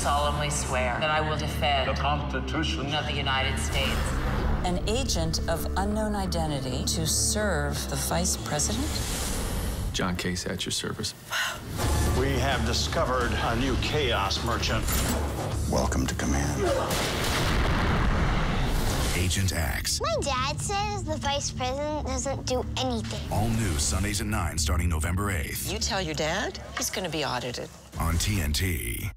solemnly swear that I will defend the Constitution of the United States. An agent of unknown identity to serve the vice president? John Case at your service. We have discovered a new chaos merchant. Welcome to command. Agent X. My dad says the vice president doesn't do anything. All new Sundays at 9 starting November 8th. You tell your dad he's going to be audited. On TNT.